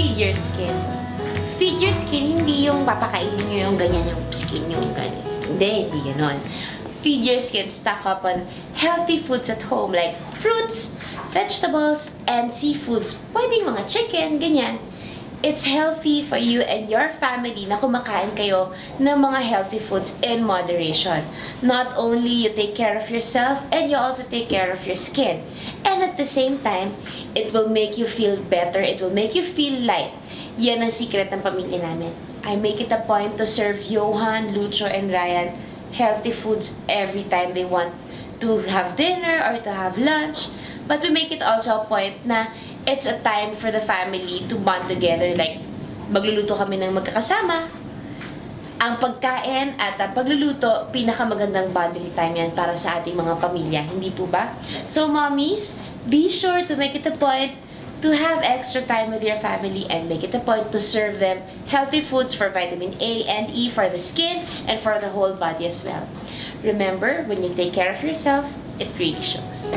your skin. Your skin, hindi yung papakainin nyo yung ganyan yung skin yung ganyan. Hindi, hindi ganon. Your skin, stock up on healthy foods at home like fruits, vegetables, and seafoods. Pwedeng mga chicken, ganyan. It's healthy for you and your family na kumakain kayo ng mga healthy foods in moderation. Not only you take care of yourself, and you also take care of your skin. And at the same time, it will make you feel better. It will make you feel light. Yan ang secret ng pamilya namin. I make it a point to serve Johan, Lucho, and Ryan healthy foods every time they want to have dinner or to have lunch. But we make it also a point na it's a time for the family to bond together. Like, magluluto kami ng magkakasama. Ang pagkain at ang pagluluto, pinakamagandang bonding time yan para sa ating mga pamilya. Hindi po ba? So, mommies, be sure to make it a point to have extra time with your family and make it a point to serve them healthy foods for vitamin A and E for the skin and for the whole body as well. Remember, when you take care of yourself, it really shows.